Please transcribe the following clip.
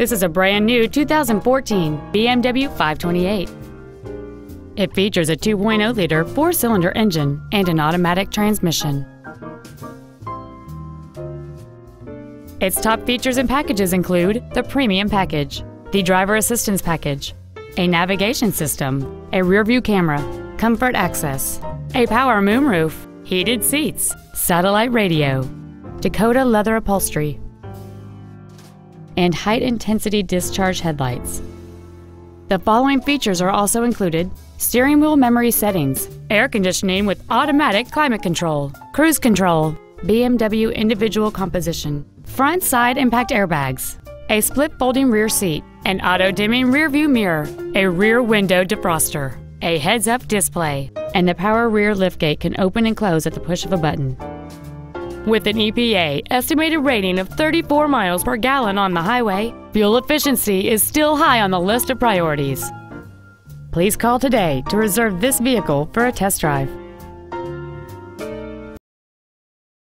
This is a brand new 2014 BMW 528. It features a 2.0-liter four-cylinder engine and an automatic transmission. Its top features and packages include the Premium Package, the Driver Assistance Package, a navigation system, a rear-view camera, comfort access, a power moonroof, heated seats, satellite radio, Dakota leather upholstery, and high-intensity discharge headlights. The following features are also included steering wheel memory settings, air conditioning with automatic climate control, cruise control, BMW individual composition, front side impact airbags, a split folding rear seat, an auto dimming rear view mirror, a rear window defroster, a heads up display, and the power rear liftgate can open and close at the push of a button. With an EPA estimated rating of 34 miles per gallon on the highway, fuel efficiency is still high on the list of priorities. Please call today to reserve this vehicle for a test drive.